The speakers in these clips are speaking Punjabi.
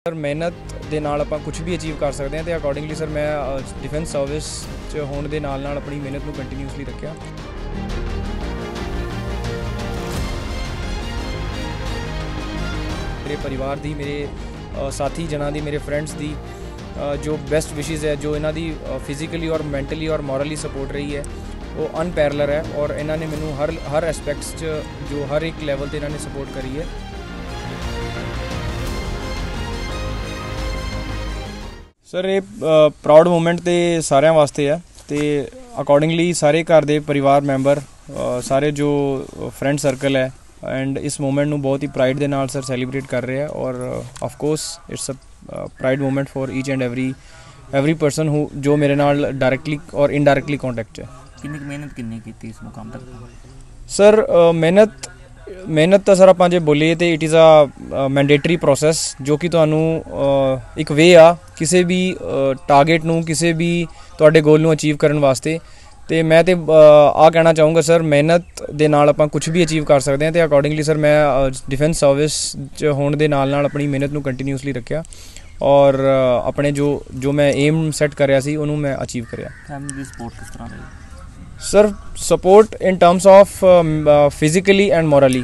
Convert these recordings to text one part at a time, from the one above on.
ਸਰ, ਮਿਹਨਤ ਦੇ ਨਾਲ ਆਪਾਂ ਕੁਝ ਵੀ ਅਚੀਵ ਕਰ ਸਕਦੇ ਹਾਂ ਤੇ ਅਕੋਰਡਿੰਗਲੀ ਸਰ, ਮੈਂ ਡਿਫੈਂਸ ਸਰਵਿਸ 'ਚ ਹੋਣ ਦੇ ਨਾਲ ਨਾਲ ਆਪਣੀ ਮਿਹਨਤ ਨੂੰ ਕੰਟੀਨਿਊਸਲੀ ਰੱਖਿਆ। ਮੇਰੇ ਪਰਿਵਾਰ ਦੀ, ਮੇਰੇ ਸਾਥੀ ਜਨਾਂ ਦੀ, ਮੇਰੇ ਫਰੈਂਡਸ ਦੀ ਜੋ ਬੈਸਟ ਵਿਸ਼ੇਸ ਹੈ, ਜੋ ਇਹਨਾਂ ਦੀ ਫਿਜ਼ੀਕਲੀ ਔਰ ਮੈਂਟਲੀ ਔਰ ਮੋਰਲੀ ਸਪੋਰਟ ਰਹੀ ਹੈ, ਉਹ ਅਨਪੈਰਲਰ ਹੈ ਔਰ ਇਹਨਾਂ ਨੇ ਮੈਨੂੰ ਹਰ ਹਰ ਐਸਪੈਕਟਸ 'ਚ ਜੋ ਹਰ ਇੱਕ ਲੈਵਲ ਤੇ ਇਹਨਾਂ ਨੇ ਸਪੋਰਟ ਕਰੀ ਹੈ। ਸਰ ਇਹ ਪ੍ਰਾਊਡ ਮੂਮੈਂਟ ਤੇ ਸਾਰਿਆਂ ਵਾਸਤੇ ਹੈ ਤੇ ਅਕੋਰਡਿੰਗਲੀ ਸਾਰੇ ਘਰ ਦੇ ਪਰਿਵਾਰ ਮੈਂਬਰ ਸਾਰੇ ਜੋ ਫਰੈਂਡ ਸਰਕਲ ਹੈ ਐਂਡ ਇਸ ਮੂਮੈਂਟ ਨੂੰ ਬਹੁਤ ਹੀ ਪ੍ਰਾਈਡ ਦੇ ਨਾਲ ਸਰ ਸੈਲੀਬ੍ਰੇਟ ਕਰ ਰਹੇ ਆ ਔਰ of course it's a pride moment for each and every every person who ਜੋ ਮੇਰੇ ਨਾਲ ਡਾਇਰੈਕਟਲੀ ਔਰ ਇਨਡਾਇਰੈਕਟਲੀ ਕੰਟੈਕਟ ਹੈ। ਕਿੰਨੀ ਕੁ ਮਿਹਨਤ ਕਿੰਨੀ ਕੀਤੀ ਇਸ ਮੁਕਾਮ ਤੱਕ? ਸਰ ਮਿਹਨਤ ਮਿਹਨਤ ਤਾਂ ਸਰ ਆਪਾਂ ਜੇ ਬੋਲੀਏ ਤੇ it is a mandatory process ਜੋ ਕਿ ਤੁਹਾਨੂੰ ਇੱਕ ਵੇ ਆ ਕਿਸੇ ਵੀ ਟਾਰਗੇਟ ਨੂੰ, ਕਿਸੇ ਵੀ ਤੁਹਾਡੇ ਗੋਲ ਨੂੰ ਅਚੀਵ ਕਰਨ ਵਾਸਤੇ। ਤੇ ਮੈਂ ਤੇ ਆ ਕਹਿਣਾ ਚਾਹੂੰਗਾ ਸਰ, ਮਿਹਨਤ ਦੇ ਨਾਲ ਆਪਾਂ ਕੁਝ ਵੀ ਅਚੀਵ ਕਰ ਸਕਦੇ ਹਾਂ ਤੇ ਅਕੋਰਡਿੰਗਲੀ ਸਰ ਮੈਂ ਡਿਫੈਂਸ ਸਰਵਿਸ 'ਚ ਹੋਣ ਦੇ ਨਾਲ ਨਾਲ ਆਪਣੀ ਮਿਹਨਤ ਨੂੰ ਕੰਟੀਨਿਊਸਲੀ ਰੱਖਿਆ ਔਰ ਆਪਣੇ ਜੋ ਜੋ ਮੈਂ ਏਮ ਸੈੱਟ ਕਰਿਆ ਸੀ, ਉਹਨੂੰ ਮੈਂ ਅਚੀਵ ਕਰਿਆ। ਫੈਮਿਲੀ ਦੀ ਸਪੋਰਟ ਕਿਸ ਤਰ੍ਹਾਂ ਰਹੀ? sir support in terms of physically and morally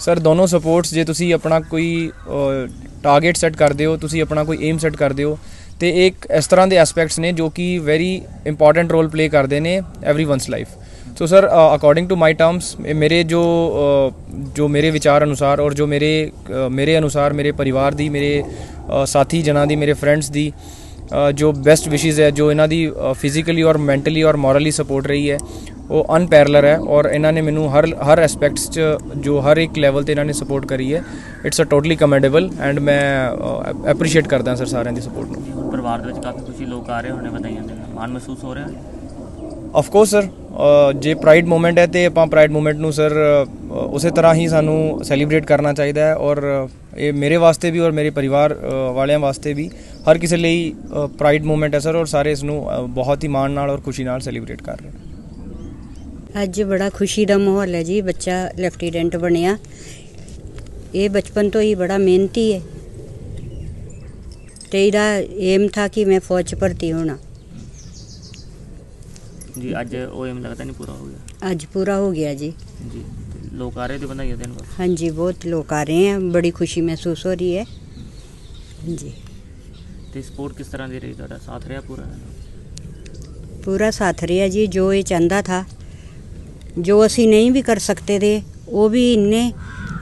sir ਦੋਨੋਂ ਸਪੋਰਟਸ ਜੇ ਤੁਸੀਂ ਆਪਣਾ ਕੋਈ ਟਾਰਗੇਟ ਸੈੱਟ ਕਰਦੇ ਹੋ ਤੁਸੀਂ ਆਪਣਾ ਕੋਈ ਏਮ ਸੈੱਟ ਕਰਦੇ ਹੋ ਤੇ ਇੱਕ ਇਸ ਤਰ੍ਹਾਂ ਦੇ ਐਸਪੈਕਟਸ ਨੇ ਜੋ ਕਿ ਵੈਰੀ ਇੰਪੋਰਟੈਂਟ ਰੋਲ ਪਲੇ ਕਰਦੇ ਨੇ everyone's life so sir according to my terms ਮੇਰੇ ਜੋ ਅ, ਜੋ ਮੇਰੇ ਵਿਚਾਰ ਅਨੁਸਾਰ ਔਰ ਜੋ ਮੇਰੇ ਅ, ਮੇਰੇ ਅਨੁਸਾਰ ਮੇਰੇ ਪਰਿਵਾਰ ਦੀ ਮੇਰੇ ਅ, ਸਾਥੀ ਜਨਾਂ ਦੀ ਮੇਰੇ ਫਰੈਂਡਸ ਦੀ ਅ, ਜੋ ਬੈਸਟ ਵਿਸ਼ੇਸ ਹੈ ਜੋ ਇਹਨਾਂ ਦੀ ਫਿਜ਼ੀਕਲੀ ਔਰ ਮੈਂਟਲੀ ਔਰ ਮੋਰਲੀ ਸਪੋਰਟ ਰਹੀ ਹੈ ਉਹ ਅਨਪੈਰਲਰ ਹੈ ਔਰ ਇਹਨਾਂ ਨੇ ਮੈਨੂੰ ਹਰ ਹਰ ਐਸਪੈਕਟਸ 'ਚ ਜੋ ਹਰ ਇੱਕ ਲੈਵਲ ਤੇ ਇਹਨਾਂ ਨੇ ਸਪੋਰਟ ਕਰੀ ਹੈ it's a totally commendable and ਮੈਂ ਐਪਰੀਸ਼ੀਏਟ ਕਰਦਾ ਸਰ ਸਾਰਿਆਂ ਦੀ ਸਪੋਰਟ ਨੂੰ। ਪਰਿਵਾਰ ਦੇ ਵਿੱਚ ਕਾਫੀ ਖੁਸ਼ੀ ਲੋਕ ਆ ਰਹੇ ਹੋਣੇ ਵਧਾਈਆਂ ਦੇ ਮਾਣ ਮਹਿਸੂਸ ਹੋ ਰਿਹਾ? ਆਫ ਕੋਰਸ ਸਰ ਜੇ ਪ੍ਰਾਈਡ ਮੂਮੈਂਟ ਹੈ ਤੇ ਆਪਾਂ ਪ੍ਰਾਈਡ ਮੂਮੈਂਟ ਨੂੰ ਸਰ ਉਸੇ ਤਰ੍ਹਾਂ ਹੀ ਸਾਨੂੰ ਸੈਲੀਬ੍ਰੇਟ ਕਰਨਾ ਚਾਹੀਦਾ ਹੈ ਔਰ ਇਹ ਮੇਰੇ ਵਾਸਤੇ ਵੀ ਔਰ ਮੇਰੇ ਪਰਿਵਾਰ ਵਾਲਿਆਂ ਵਾਸਤੇ ਵੀ ਹਰ ਕਿਸੇ ਲਈ ਪ੍ਰਾਈਡ ਮੂਮੈਂਟ ਹੈ ਸਰ ਔਰ ਸਾਰੇ ਇਸ ਨੂੰ ਬਹੁਤ ਹੀ ਮਾਣ ਨਾਲ ਔਰ ਖੁਸ਼ੀ ਨਾਲ ਸੈਲੀਬ੍ਰੇਟ ਕਰ ਰਹੇ ਨੇ। ਅੱਜ ਬੜਾ ਖੁਸ਼ੀ ਦਾ ਮਾਹੌਲ ਹੈ ਜੀ ਬੱਚਾ ਲੈਫਟੀਨੈਂਟ ਬਣਿਆ। ਇਹ ਬਚਪਨ ਤੋਂ ਹੀ ਬੜਾ ਮਿਹਨਤੀ ਹੈ। ਤੇ ਇਹਦਾ ਏਮ ਥਾ ਕਿ ਮੈਂ ਫੌਜ 'ਚ ਭਰਤੀ ਹੋਣਾ। ਜੀ ਅੱਜ ਉਹ ਏਮ ਲੱਗਦਾ ਨਹੀਂ ਪੂਰਾ ਹੋ ਗਿਆ? ਅੱਜ ਪੂਰਾ ਹੋ ਗਿਆ ਜੀ। ਜੀ। ਲੋਕ ਆ ਰਹੇ ਤੇ ਵਧਾਈਆਂ ਦੇਣ ਬਸ ਹਾਂਜੀ ਬਹੁਤ ਲੋਕ ਆ ਰਹੇ ਹਨ ਬੜੀ ਖੁਸ਼ੀ ਮਹਿਸੂਸ ਹੋ ਰਹੀ ਹੈ। ਜੀ ਤੇ ਸਪੋਰਟ ਕਿਸ ਤਰ੍ਹਾਂ ਦੀ ਰਹੀ? ਤੁਹਾਡਾ ਸਾਥ ਰਿਹਾ ਪੂਰਾ? ਪੂਰਾ ਸਾਥ ਰਿਹਾ ਜੀ ਜੋ ਇਹ ਚਾਹੁੰਦਾ ਥਾ। ਜੋ ਅਸੀਂ ਨਹੀਂ ਵੀ ਕਰ ਸਕਦੇ ਦੇ ਉਹ ਵੀ ਇਹਨੇ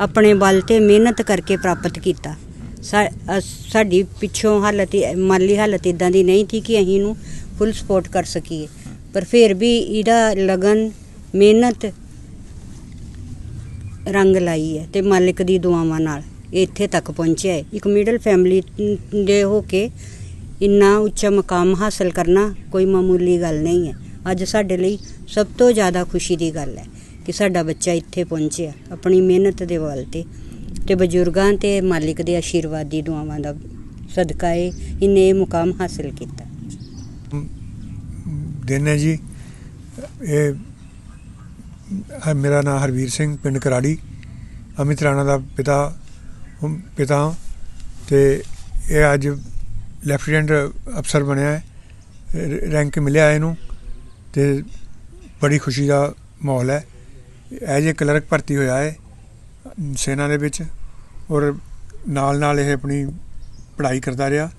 ਆਪਣੇ ਬਲ ਤੇ ਮਿਹਨਤ ਕਰਕੇ ਪ੍ਰਾਪਤ ਕੀਤਾ। ਸਾ- ਅਸ- ਸਾਡੀ ਪਿੱਛੋਂ ਹਾਲਤ ਇਹ- ਮਾਲੀ ਹਾਲਤ ਇਦਾਂ ਦੀ ਨਹੀਂ ਥੀ ਕਿ ਅਸੀਂ ਇਹਨੂੰ ਫੁੱਲ ਸਪੋਰਟ ਕਰ ਸਕੀਏ। ਪਰ ਫਿਰ ਵੀ ਇਹਦਾ ਲਗਨ ਮਿਹਨਤ ਰੰਗ ਲਾਈ ਹੈ ਤੇ ਮਾਲਕ ਦੀ ਦੁਆਵਾਂ ਨਾਲ ਇਹ ਇੱਥੇ ਤੱਕ ਪਹੁੰਚਿਆ ਹੈ। ਇੱਕ ਮਿਡਲ ਫੈਮਿਲੀ ਦੇ ਹੋ ਕੇ ਇੰਨਾ ਉੱਚਾ ਮਕਾਮ ਹਾਸਲ ਕਰਨਾ ਕੋਈ ਮਾਮੂਲੀ ਗੱਲ ਨਹੀਂ ਹੈ। ਅੱਜ ਸਾਡੇ ਲਈ ਸਭ ਤੋਂ ਜ਼ਿਆਦਾ ਖੁਸ਼ੀ ਦੀ ਗੱਲ ਹੈ ਕਿ ਸਾਡਾ ਬੱਚਾ ਇੱਥੇ ਪਹੁੰਚਿਆ, ਆਪਣੀ ਮਿਹਨਤ ਦੇ ਵੱਲ ਤੇ ਤੇ ਬਜ਼ੁਰਗਾਂ ਤੇ ਮਾਲਿਕ ਦੇ ਆਸ਼ੀਰਵਾਦ ਦੀ ਦੁਆਵਾਂ ਦਾ ਸਦਕਾ ਇਹਨੇ ਇਹ ਮੁਕਾਮ ਹਾਸਲ ਕੀਤਾ। ਦਿਨ ਹੈ ਜੀ, ਇਹ ਮੇਰਾ ਨਾਮ ਹਰਵੀਰ ਸਿੰਘ, ਪਿੰਡ ਕਰਾੜੀ। ਅਮਿਤ ਰਾਣਾ ਦਾ ਪਿਤਾ ਪਿਤਾ ਹਾਂ ਤੇ ਇਹ ਅੱਜ ਲੈਫਟੀਨੈਂਟ ਅਫਸਰ ਬਣਿਆ ਹੈ। ਰੈਂਕ ਮਿਲਿਆ ਇਹਨੂੰ ਤੇ ਬੜੀ ਖੁਸ਼ੀ ਦਾ ਮਾਹੌਲ ਹੈ। ਐਜ ਏ ਕਲਰਕ ਭਰਤੀ ਹੋਇਆ ਹੈ ਸੈਨਾ ਦੇ ਵਿੱਚ ਔਰ ਨਾਲ ਨਾਲ ਇਹ ਆਪਣੀ ਪੜ੍ਹਾਈ ਕਰਦਾ ਰਿਹਾ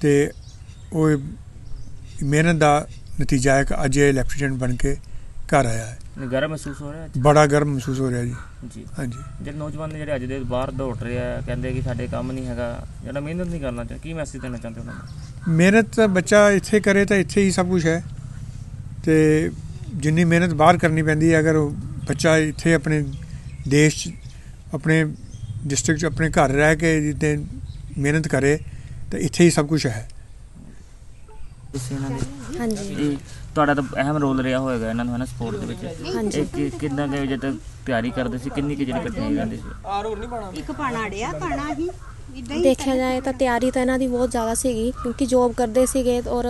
ਤੇ ਉਹ ਮਿਹਨਤ ਦਾ ਨਤੀਜਾ ਹੈ ਕਿ ਅੱਜ ਇਹ ਲੈਫਟੀਨੈਂਟ ਬਣ ਕੇ ਘਰ ਆਇਆ ਹੈ। ਗਰਮ ਮਹਿਸੂਸ ਹੋ ਰਿਹਾ ਅੱਜ? ਬੜਾ ਗਰਮ ਮਹਿਸੂਸ ਹੋ ਰਿਹਾ ਜੀ। ਜੀ। ਹਾਂਜੀ। ਜਿਹੜੇ ਨੌਜਵਾਨ ਨੇ ਜਿਹੜੇ ਅੱਜ ਦੇ ਬਾਹਰ ਦੌੜ ਰਹੇ ਆ ਕਹਿੰਦੇ ਕਿ ਸਾਡੇ ਕੰਮ ਨਹੀਂ ਹੈਗਾ ਜਿਹੜਾ ਮਿਹਨਤ ਨਹੀਂ ਕਰਨਾ ਚਾਹੁੰਦਾ ਕੀ ਮੈਸੇਜ ਦੇਣਾ ਚਾਹੁੰਦੇ ਉਹਨਾਂ ਨੂੰ? ਮਿਹਨਤ ਬੱਚਾ ਇੱਥੇ ਕਰੇ ਤਾਂ ਇੱਥੇ ਹੀ ਸਭ ਕੁਝ ਹੈ। ਤੇ ਜਿੰਨੀ ਮਿਹਨਤ ਬਾਹਰ ਕਰਨੀ ਪੈਂਦੀ ਹੈ ਅਗਰ ਉਹ ਬੱਚਾ ਇੱਥੇ ਆਪਣੇ ਦੇਸ਼ 'ਚ ਆਪਣੇ ਡਿਸਟ੍ਰਿਕਟ 'ਚ ਆਪਣੇ ਘਰ ਰਹਿ ਕੇ ਜਿੱਤੇ ਮਿਹਨਤ ਕਰੇ ਤਾਂ ਇੱਥੇ ਹੀ ਸਭ ਕੁਝ ਹੈ। ਤੁਸੀਂ ਇਹਨਾਂ ਦੇ? ਹਾਂਜੀ। ਇਹ ਤੁਹਾਡਾ ਤਾਂ ਅਹਿਮ ਰੋਲ ਰਿਹਾ ਹੋਏਗਾ ਇਹਨਾਂ ਨੂੰ ਹੈ ਨਾ ਸਪੋਰਟ ਦੇ ਵਿੱਚ। ਹਾਂਜੀ। ਇਹ ਕਿ- ਕਿੱਦਾਂ ਕਿ ਜਦ ਤੱਕ ਤਿਆਰੀ ਕਰਦੇ ਸੀ ਕਿੰਨੀ ਕਿ ਜਿਹੜੀ ਕਠਿਨਾਈ ਰਹਿੰਦੀ ਸੀ? ਇੱਕ ਪਾਣਾ ਅੜਿਆ ਪਾਣਾ ਹੀ ਦੇਖਿਆ ਜਾਏ ਤਾਂ ਤਿਆਰੀ ਤਾਂ ਇਹਨਾਂ ਦੀ ਬਹੁਤ ਜ਼ਿਆਦਾ ਸੀਗੀ ਕਿਉਂਕਿ ਜੋਬ ਕਰਦੇ ਸੀਗੇ ਔਰ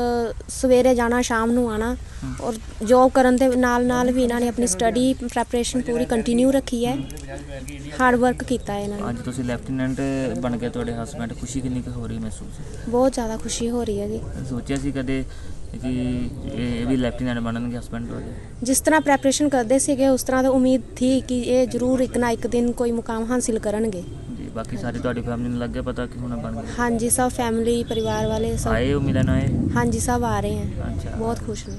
ਸਵੇਰੇ ਜਾਣਾ ਸ਼ਾਮ ਨੂੰ ਆਣਾ ਔਰ ਜੋਬ ਕਰਨ ਦੇ ਨਾਲ ਨਾਲ ਵੀ ਇਹਨਾਂ ਨੇ ਆਪਣੀ ਸਟੱਡੀ ਪ੍ਰੈਪਰੇਸ਼ਨ ਪੂਰੀ ਕੰਟੀਨਿਊ ਰੱਖੀ ਹੈ। ਹਾਰਡ ਵਰਕ ਕੀਤਾ ਹੈ ਇਹਨਾਂ ਨੇ। ਅੱਜ ਤੁਸੀਂ ਲੈਫਟੀਨੈਂਟ ਬਣ ਗਏ ਤੁਹਾਡੇ ਹਸਬੰਡ ਖੁਸ਼ੀ ਕਿੰਨੀ ਕੁ ਹੋ ਰਹੀ ਮਹਿਸੂਸ? ਬਹੁਤ ਜ਼ਿਆਦਾ ਖੁਸ਼ੀ ਹੋ ਰਹੀ ਹੈ ਜੀ। ਸੋਚਿਆ ਸੀ ਕਦੇ ਕਿ ਇਹ ਵੀ ਲੈਫਟੀਨੈਂਟ ਬਣਨਗੇ ਹਸਬੰਡ ਤੁਹਾਡੇ? ਜਿਸ ਤਰ੍ਹਾਂ ਪ੍ਰੈਪਰੇਸ਼ਨ ਕਰਦੇ ਸੀਗੇ ਉਸ ਤਰ੍ਹਾਂ ਤਾਂ ਉਮੀਦ ਥੀ ਕਿ ਇਹ ਜ਼ਰੂਰ ਇੱਕ ਨਾ ਇੱਕ ਦਿਨ ਕੋਈ ਮੁਕਾਮ ਹਾਸਿਲ ਕਰਨਗੇ। ਜੀ ਬਾਕੀ ਸਾਰੀ ਤੁਹਾਡੀ ਫੈਮਿਲੀ ਨੂੰ ਲੱਗਿਆ ਪਤਾ ਕਿ ਹੁਣ ਬਣ ਗਏ? ਹਾਂਜੀ ਸਭ ਫੈਮਿਲੀ ਪਰਿਵਾਰ ਵਾਲੇ ਸਭ ਆਏ ਹੋ ਮਿਲਣ ਆਏ? ਹਾਂਜੀ ਸਭ ਆ ਰਹੇ ਹਨ ਅੱਛਾ। ਬਹੁਤ ਖੁਸ਼ ਨੇ।